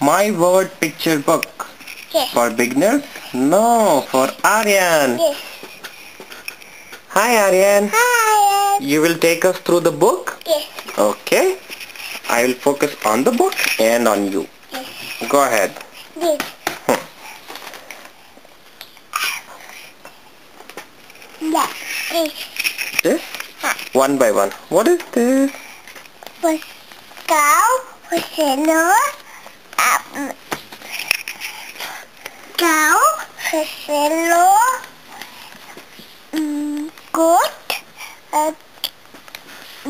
My word picture book. Yes. For beginners? No, for Aryan. Yes. Hi Aryan. Hi. You will take us through the book? Yes. Okay. I will focus on the book and on you. Yes. Go ahead. Hmm. This. Yeah. This. This? One by one. What is this? Was cow. Was cáo Was hello. Um, goat.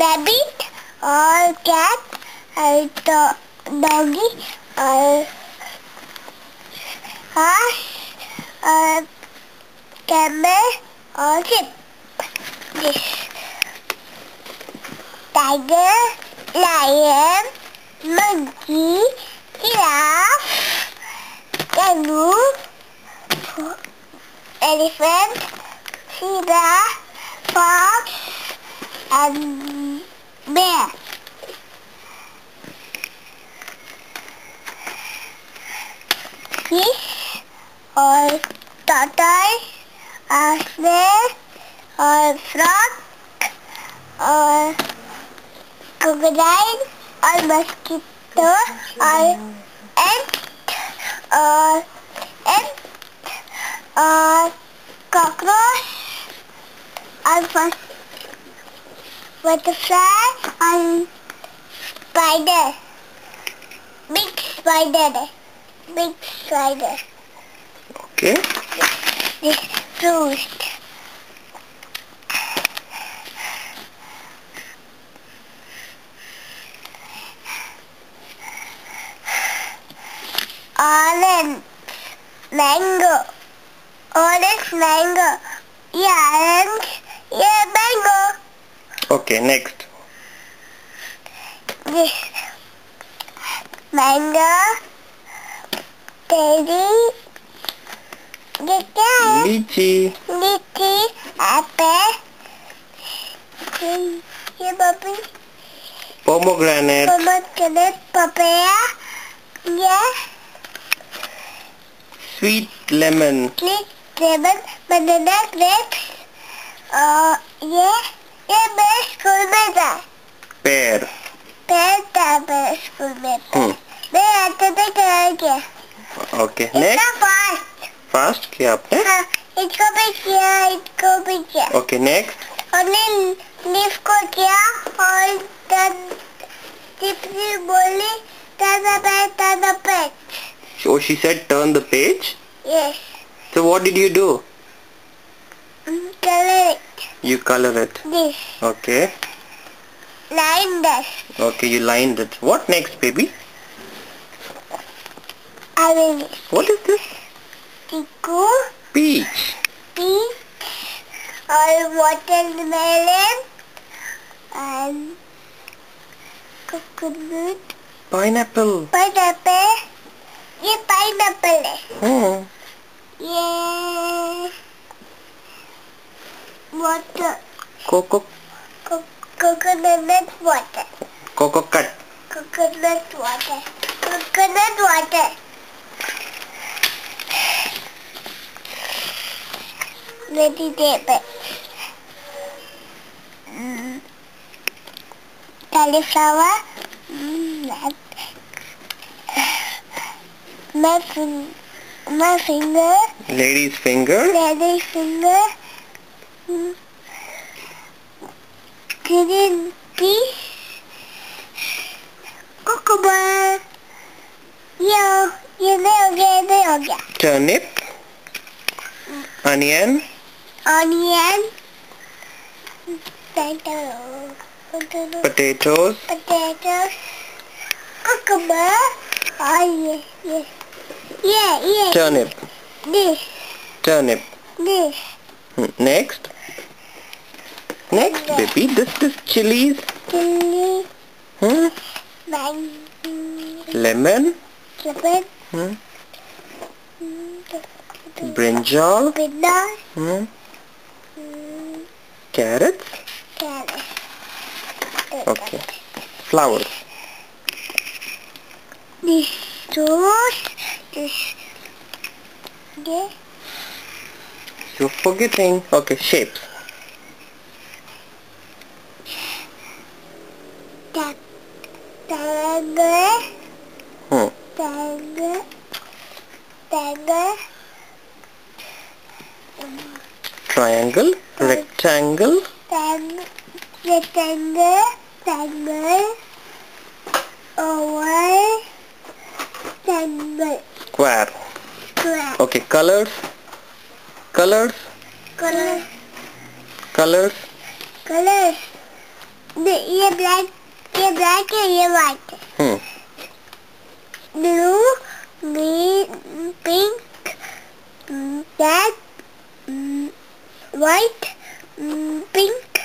Rabbit. Or cat. Or do- doggy. Or horse. Or camel. Or sheep. This. Tiger, lion, monkey, giraffe, kangaroo, elephant, zebra, fox, and bear. Fish or tortoise or snail or frog or crocodile or mosquito or ant or ant or cockroach or bus- butterfly or spider big spider big spider Okay. this fruit orange, mango, orange, mango, yeah, orange, yeah, mango. Okay, next. This mango, guy, Lychee. lychee, apple, yeah, puppy, Pomegranate. pomegranate, papaya, yeah. Sweet lemon. Click lemon, banana, grapes. Uh, yeah, yeah, मैं school में था Pear. पैर था मैं school में था. मैं आते थे कर गया Okay, इतना next. फास्ट Fast किया आपने? हाँ इसको भी किया इसको भी किया Okay, next. हमने लिफ्ट को किया और तब टिप्पी बोली दादा पैर दादा पैर So she said turn the page? Yes. So what did you do? Um, color it. You color it? Yes. Okay. Lined it. Okay, you lined it. What next, baby? Orange. What is this? Tico. Peach. Peach. Or watermelon. And coconut. Pineapple. Pineapple. ये pineapple है Hmm. ये water Coco. co- coconut water Coco cut. coconut water coconut water vegetable mm. cauliflower My, fin my finger. Lady's finger. Lady's finger. Green piece. Cucumber. Yo, you know, you know, Turnip. Onion. Onion. Potatoes. Potatoes. Potatoes. Cucumber. Oh, yes, yes. Yeah, yeah. Turnip. This, Turnip. this. Hmm. Next. Next, baby. This is chilies. Chili. Hmm. Bang. Lemon. Lemon. Hmm. Brinjal. Peanut. Hmm. Carrots. Carrot. Okay. Flowers. This choose this. Okay. You're forgetting. Okay, shapes. Tag, triangle, Hmm. triangle, triangle, rectangle, triangle, rectangle, triangle, oval, triangle, square. square, Okay, colors, colors, color, colors. colors. The ये black, ये black है ये white है. Hmm. blue, green, pink, mm, black, mm, white, mm, pink,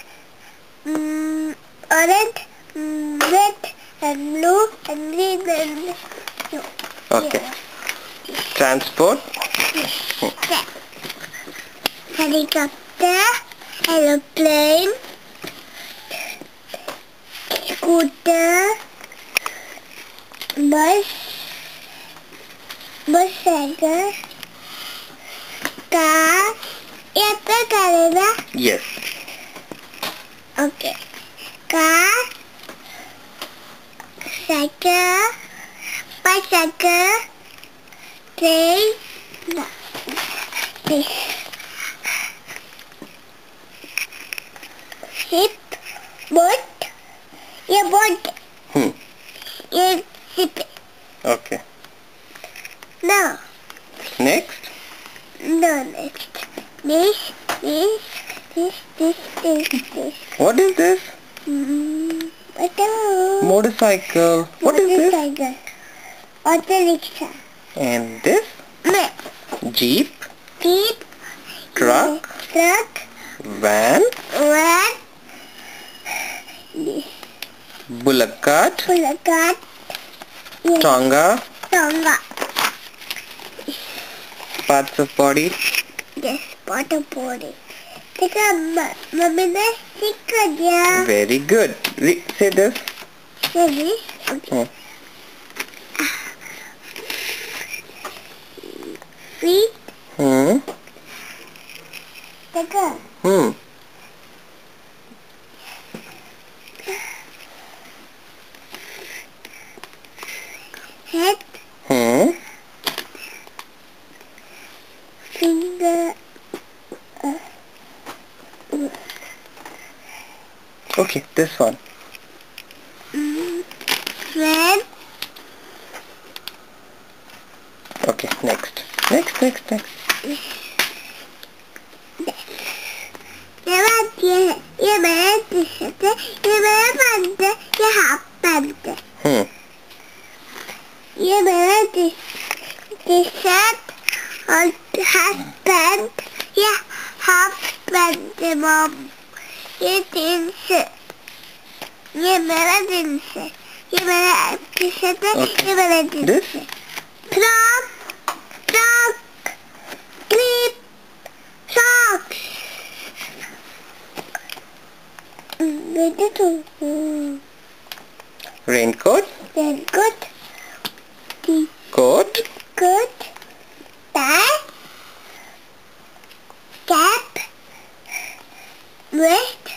mm, orange, mm, red, and blue, and green, and no. Okay. Transport, Yeah. Helicopter, aeroplane, scooter, bus, motorcycle, car. ये तो करेगा yes. Okay car cycle they they hip what yeah what hmm. Yeah hip okay. No. next? No next. This this this this this this. What is this? Mm-hmm. Mm, motorcycle. motorcycle. What motorcycle. is this? Motorcycle. Auto rickshaw. And this? Blip. Jeep. Jeep. Truck. Truck. Van. Van. Bullock cart. Bullock cart. Tonga. Tonga. Parts of body. Yes, part of body. Take a mummy the sticker, yeah. Very good. Say this. Maybe. Okay. Oh. See? Hmm? The girl. Hmm. Head. Hmm? Finger. Okay, this one. Mm, Red. Okay, next. Six, six, six. Hmm. husband, yeah, husband, mom. You didn't sit. You better didn't sit. You better didn't sit. You better didn't sit. Raincoat. Raincoat. Coat. Coat. Bag. Cap. Vest.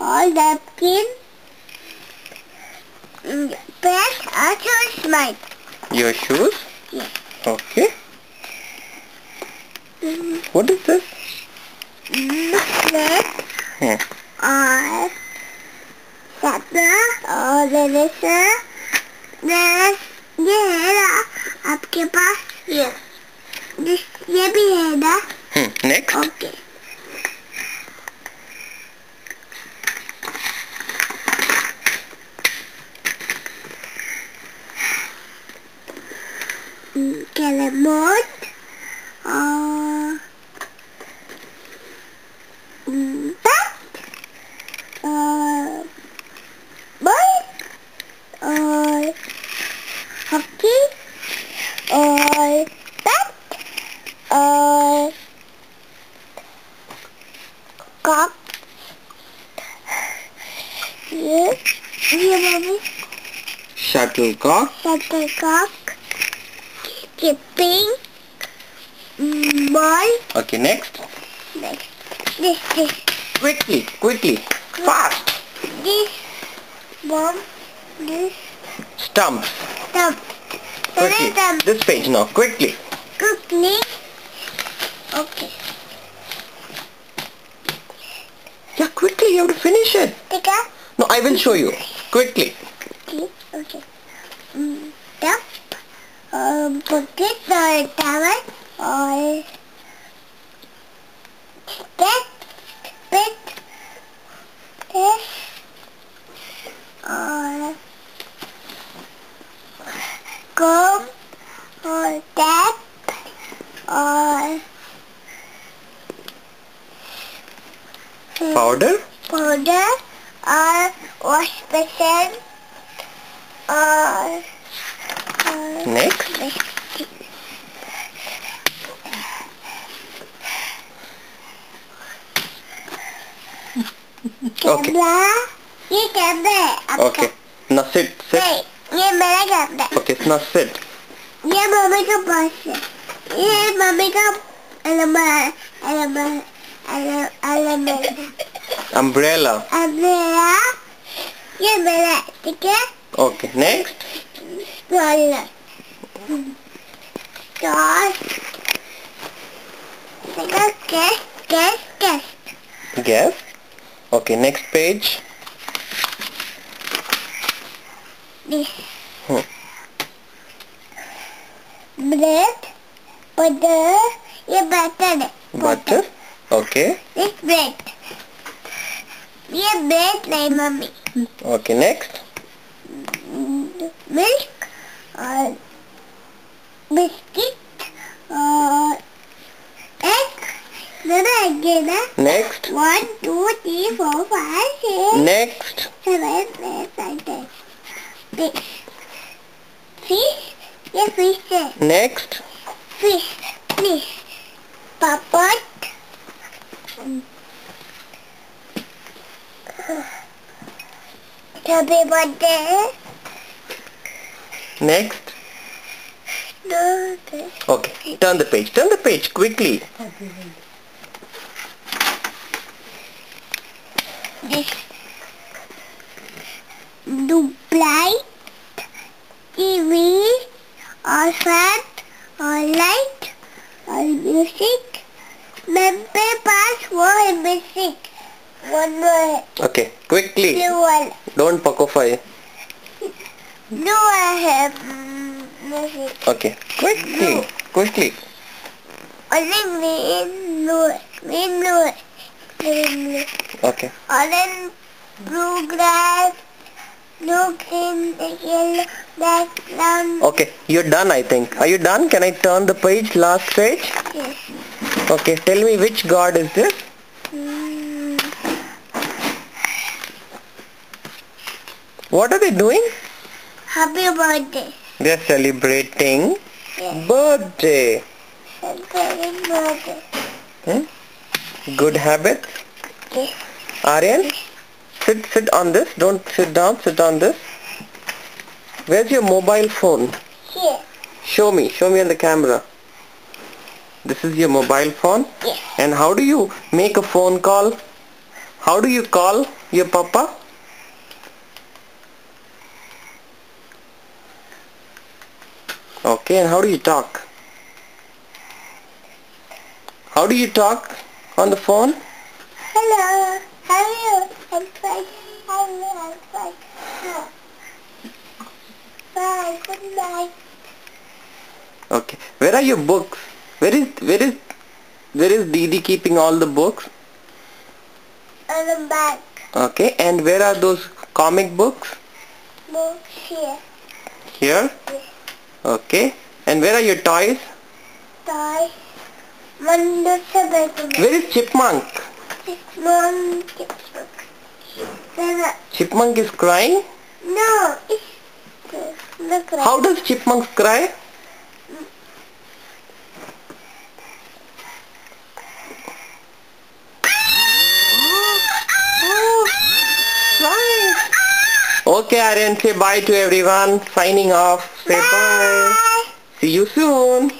All the napkin. Mm, Plus also smile. Your shoes? Yes. Okay. Mm -hmm. What is this? Mm -hmm. Yeah. Uh, Yaptı. O neresi? Neresi? Yere. Abgebas. Yes. This ye bir yere. Hmm, next. Okay. Gelemot. Yes. Yeah, mommy. Shuttlecock. Shuttlecock. Skipping. Ball. Okay, next. Next. This, this. Quickly, quickly. Fast. This. Bomb. This. Stump. Stump. Quickly. Stump. This page now. Quickly. Quickly. Okay. Yeah, quickly. You have to finish it. Take no, I will show you. Quickly. Okay. Okay. Mm, tap. Um, bucket or towel or step, pit, test or comb or tap or Powder. powder or wash basin or, or Next. Okay. Camera ये camera है आपका Okay. Now sit, sit. नहीं ये मेरा camera है Okay, now sit. ये mummy का purse है ये मम्मी का अलमारी अलमारी अलमारी Umbrella. Umbrella. Yeah, umbrella. Okay. Okay. Next. Roller. Doll. Guess. Guess. Guess. Guess. Okay. Next page. This. Hmm. Bread. Butter. Yeah, butter. Butter. Okay. This bread be a bit mommy. Okay, next. Milk, uh, biscuit, uh, egg, then again. Uh, next. One, two, three, four, five, six. Next. Seven, eight, nine, ten. Fish. Fish. Yeah, fish. Next. Fish. Fish. Papa. Um, Tell me what day. Next. No. Okay. Turn the page. Turn the page quickly. This do blind TV or fat or light or music. My pass for music. One more. Okay, quickly. Blue one. Don't pacify. No, I have mm, nothing. Okay, quickly, no. quickly. Orange, green, blue, green, blue, green, blue. Okay. Orange, blue grass, blue, green, yellow, background. Okay, you're done I think. Are you done? Can I turn the page, last page? Yes. Okay, tell me which god is this? What are they doing? happy birthday They're celebrating yes. birthday. happy birthday Hmm? Good habits. yes. Aryan, sit sit on this. Don't sit down. Sit on this. Where's your mobile phone? here Show me. Show me on the camera. This is your mobile phone. yes. And how do you make a phone call? How do you call your papa? Okay, and how do you talk? How do you talk on the phone? Hello, how are you? I'm fine. I'm fine. Oh. Bye, good night. Okay. Where are your books? Where is where is where is Didi keeping all the books? On the back, Okay. And where are those comic books? books here. Here. Okay. And where are your toys? Toy. Where is Chipmunk? Mom, Nana, Chipmunk is crying. no, it's look like How does Chipmunk cry? Okay, Aryan, say bye to everyone. Signing off. Say bye. Bye. See you soon.